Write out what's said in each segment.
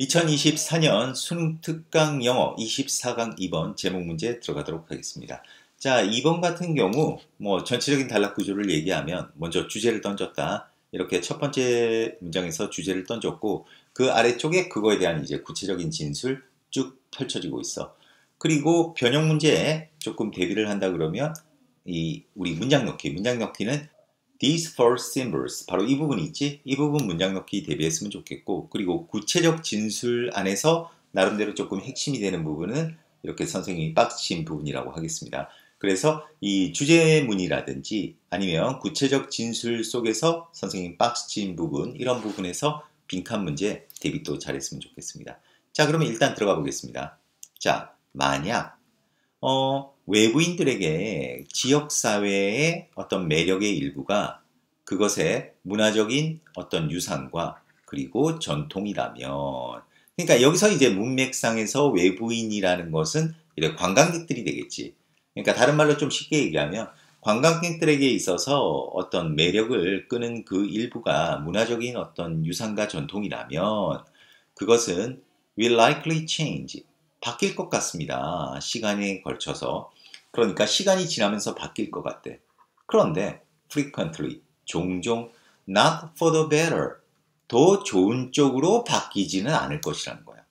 2024년 수능 특강 영어 24강 2번 제목 문제 들어가도록 하겠습니다. 자, 2번 같은 경우 뭐 전체적인 단락 구조를 얘기하면 먼저 주제를 던졌다. 이렇게 첫 번째 문장에서 주제를 던졌고 그 아래쪽에 그거에 대한 이제 구체적인 진술 쭉 펼쳐지고 있어. 그리고 변형 문제에 조금 대비를 한다 그러면 이 우리 문장 넣기, 문장 넣기는 these four symbols 바로 이 부분이 있지 이 부분 문장 넣기 대비했으면 좋겠고 그리고 구체적 진술 안에서 나름대로 조금 핵심이 되는 부분은 이렇게 선생님이 빡친 부분이라고 하겠습니다. 그래서 이 주제문이라든지 아니면 구체적 진술 속에서 선생님 빡친 부분 이런 부분에서 빈칸 문제 대비 또 잘했으면 좋겠습니다. 자 그러면 일단 들어가 보겠습니다. 자 만약 어, 외부인들에게 지역사회의 어떤 매력의 일부가 그것의 문화적인 어떤 유산과 그리고 전통이라면 그러니까 여기서 이제 문맥상에서 외부인이라는 것은 이래 관광객들이 되겠지. 그러니까 다른 말로 좀 쉽게 얘기하면 관광객들에게 있어서 어떤 매력을 끄는 그 일부가 문화적인 어떤 유산과 전통이라면 그것은 will likely change. 바뀔 것 같습니다. 시간에 걸쳐서. 그러니까 시간이 지나면서 바뀔 것 같대. 그런데 frequently, 종종 not for the better, 더 좋은 쪽으로 바뀌지는 않을 것이라는 거야.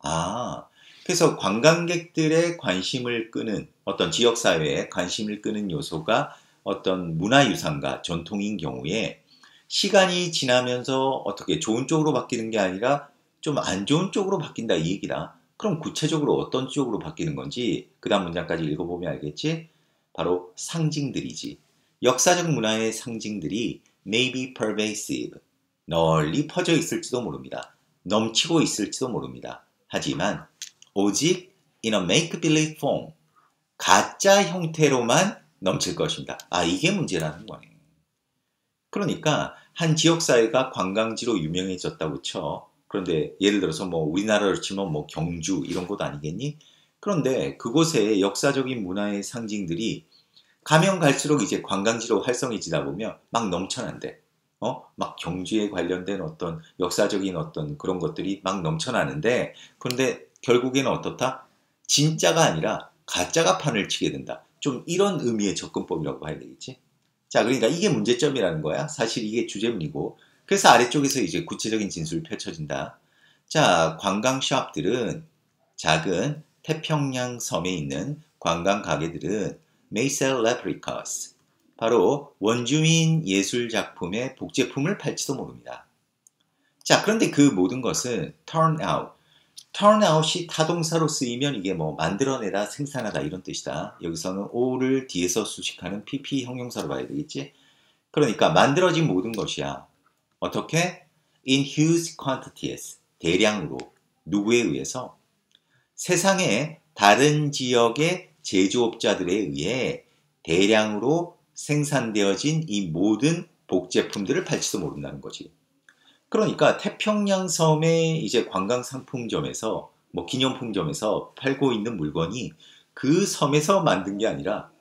아, 그래서 관광객들의 관심을 끄는 어떤 지역 사회에 관심을 끄는 요소가 어떤 문화유산과 전통인 경우에 시간이 지나면서 어떻게 좋은 쪽으로 바뀌는 게 아니라 좀 안 좋은 쪽으로 바뀐다 이 얘기다. 그럼 구체적으로 어떤 쪽으로 바뀌는 건지 그 다음 문장까지 읽어보면 알겠지? 바로 상징들이지. 역사적 문화의 상징들이 may be pervasive, 널리 퍼져 있을지도 모릅니다. 넘치고 있을지도 모릅니다. 하지만 오직 in a make-believe form, 가짜 형태로만 넘칠 것입니다. 아, 이게 문제라는 거네. 그러니까 한 지역사회가 관광지로 유명해졌다고 쳐. 그런데 예를 들어서 뭐 우리나라로 치면 뭐 경주 이런 곳 아니겠니? 그런데 그곳의 역사적인 문화의 상징들이 가면 갈수록 이제 관광지로 활성해지다 보면 막 넘쳐난대. 어? 막 경주에 관련된 어떤 역사적인 어떤 그런 것들이 막 넘쳐나는데 그런데 결국에는 어떻다? 진짜가 아니라 가짜가 판을 치게 된다. 좀 이런 의미의 접근법이라고 봐야 되겠지. 자, 그러니까 이게 문제점이라는 거야. 사실 이게 주제문이고 그래서 아래쪽에서 이제 구체적인 진술이 펼쳐진다. 자, 관광 샵들은 작은 태평양 섬에 있는 관광 가게들은 sell replicas. 바로 원주민 예술 작품의 복제품을 팔지도 모릅니다. 자, 그런데 그 모든 것은 turn out. turn out이 타동사로 쓰이면 이게 뭐 만들어내다, 생산하다 이런 뜻이다. 여기서는 o를 뒤에서 수식하는 pp 형용사로 봐야 되겠지? 그러니까 만들어진 모든 것이야. 어떻게? In huge quantities. 대량으로. 누구에 의해서? 세상의 다른 지역의 제조업자들에 의해 대량으로 생산되어진 이 모든 복제품들을 팔지도 모른다는 거지. 그러니까 태평양 섬의 이제 관광 상품점에서 뭐 기념품점에서 팔고 있는 물건이 그 섬에서 만든 게 아니라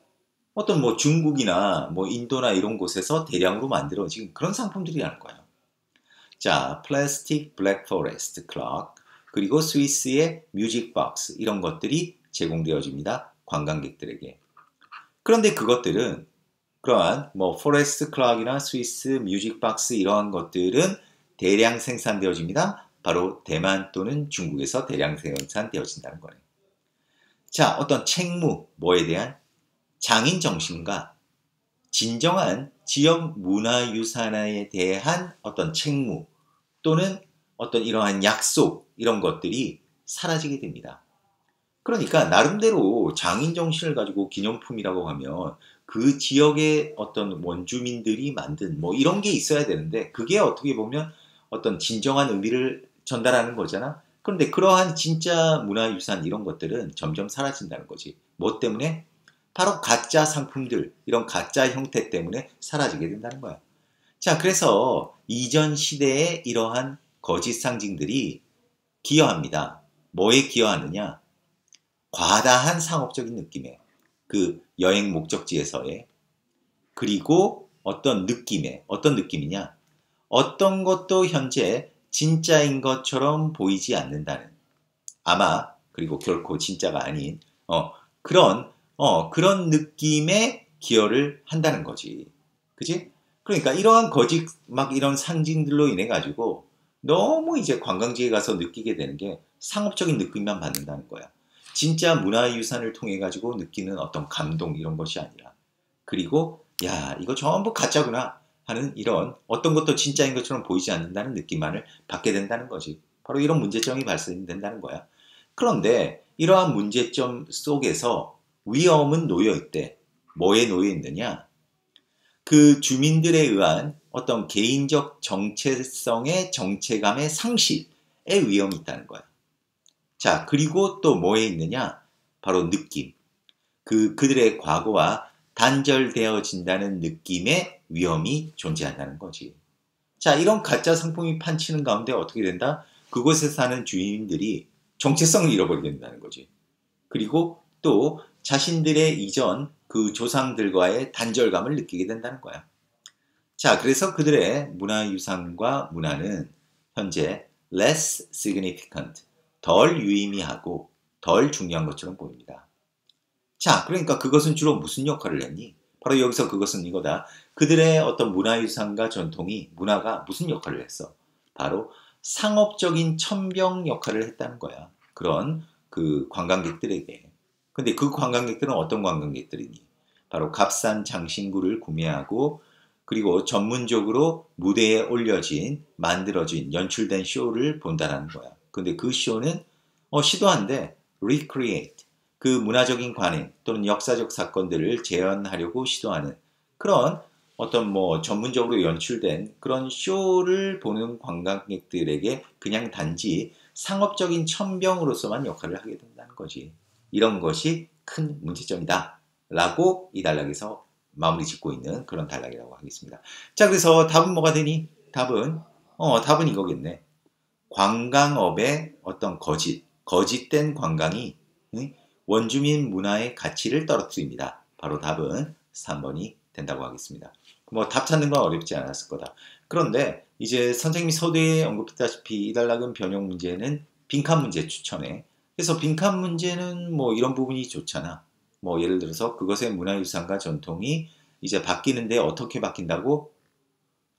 어떤 뭐 중국이나 뭐 인도나 이런 곳에서 대량으로 만들어진 그런 상품들이라는 거야. 자, 플라스틱 Black Forest clock 그리고 스위스의 music box 이런 것들이 제공되어집니다. 관광객들에게. 그런데 그것들은 그러한 뭐 Forest clock이나 스위스 music box 이러한 것들은 대량 생산되어집니다. 바로 대만 또는 중국에서 대량 생산되어진다는 거예요. 자, 어떤 책무, 뭐에 대한 장인 정신과 진정한 지역 문화유산에 대한 어떤 책무, 또는 어떤 이러한 약속 이런 것들이 사라지게 됩니다. 그러니까 나름대로 장인 정신을 가지고 기념품이라고 하면 그 지역의 어떤 원주민들이 만든 뭐 이런 게 있어야 되는데 그게 어떻게 보면 어떤 진정한 의미를 전달하는 거잖아. 그런데 그러한 진짜 문화유산 이런 것들은 점점 사라진다는 거지. 뭐 때문에? 바로 가짜 상품들, 이런 가짜 형태 때문에 사라지게 된다는 거야. 자, 그래서 이전 시대의 이러한 거짓 상징들이 기여합니다. 뭐에 기여하느냐? 과다한 상업적인 느낌에, 그 여행 목적지에서의, 그리고 어떤 느낌에, 어떤 느낌이냐? 어떤 것도 현재 진짜인 것처럼 보이지 않는다는 아마 그리고 결코 진짜가 아닌 어, 그런 어, 그런 느낌의 기여를 한다는 거지. 그지? 그러니까 이러한 거짓 막 이런 상징들로 인해 가지고 너무 이제 관광지에 가서 느끼게 되는 게 상업적인 느낌만 받는다는 거야. 진짜 문화유산을 통해 가지고 느끼는 어떤 감동 이런 것이 아니라 그리고 야 이거 전부 가짜구나 하는 이런 어떤 것도 진짜인 것처럼 보이지 않는다는 느낌만을 받게 된다는 거지. 바로 이런 문제점이 발생된다는 거야. 그런데 이러한 문제점 속에서 위험은 놓여 있대. 뭐에 놓여 있느냐? 그 주민들에 의한 어떤 개인적 정체성의 정체감의 상실의 위험이 있다는 거야. 자, 그리고 또 뭐에 있느냐? 바로 느낌. 그, 그들의 과거와 단절되어진다는 느낌의 위험이 존재한다는 거지. 자, 이런 가짜 상품이 판치는 가운데 어떻게 된다? 그곳에 사는 주인들이 정체성을 잃어버리게 된다는 거지. 그리고 또 자신들의 이전 그 조상들과의 단절감을 느끼게 된다는 거야. 자, 그래서 그들의 문화유산과 문화는 현재 less significant, 덜 유의미하고 덜 중요한 것처럼 보입니다. 자, 그러니까 그것은 주로 무슨 역할을 했니? 바로 여기서 그것은 이거다. 그들의 어떤 문화유산과 전통이 문화가 무슨 역할을 했어? 바로 상업적인 천병 역할을 했다는 거야. 그런 그 관광객들에게. 근데 그 관광객들은 어떤 관광객들이니? 바로 값싼 장신구를 구매하고 그리고 전문적으로 무대에 올려진 만들어진 연출된 쇼를 본다라는 거야. 근데 그 쇼는 어, 시도한데 recreate 그 문화적인 관행 또는 역사적 사건들을 재현하려고 시도하는 그런 어떤 뭐 전문적으로 연출된 그런 쇼를 보는 관광객들에게 그냥 단지 상업적인 천병으로서만 역할을 하게 된다는 거지. 이런 것이 큰 문제점이다. 라고 이 단락에서 마무리 짓고 있는 그런 단락이라고 하겠습니다. 자, 그래서 답은 뭐가 되니? 답은, 어, 답은 이거겠네. 관광업의 어떤 거짓, 거짓된 관광이 원주민 문화의 가치를 떨어뜨립니다. 바로 답은 3번이 된다고 하겠습니다. 뭐 답 찾는 건 어렵지 않았을 거다. 그런데 이제 선생님이 서두에 언급했다시피 이 단락은 변형 문제는 빈칸 문제 추천해. 그래서 빈칸 문제는 뭐 이런 부분이 좋잖아. 뭐 예를 들어서 그것의 문화유산과 전통이 이제 바뀌는데 어떻게 바뀐다고?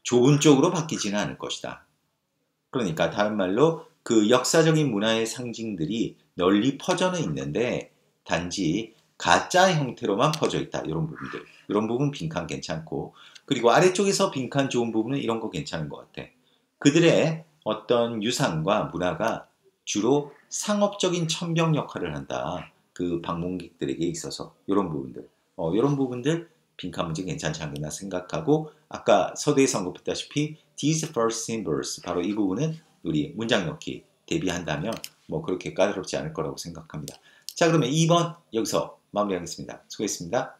좋은 쪽으로 바뀌지는 않을 것이다. 그러니까 다른 말로 그 역사적인 문화의 상징들이 널리 퍼져는 있는데 단지 가짜 형태로만 퍼져 있다. 이런 부분들. 이런 부분 빈칸 괜찮고 그리고 아래쪽에서 빈칸 좋은 부분은 이런 거 괜찮은 것 같아. 그들의 어떤 유산과 문화가 주로 상업적인 천병 역할을 한다. 그 방문객들에게 있어서 이런 부분들, 어, 이런 부분들 빈칸 문제 괜찮지 않겠나 생각하고 아까 서두에서 언급했다시피 these first symbols 바로 이 부분은 우리 문장 넣기 대비한다면 뭐 그렇게 까다롭지 않을 거라고 생각합니다. 자 그러면 2번 여기서 마무리하겠습니다. 수고했습니다.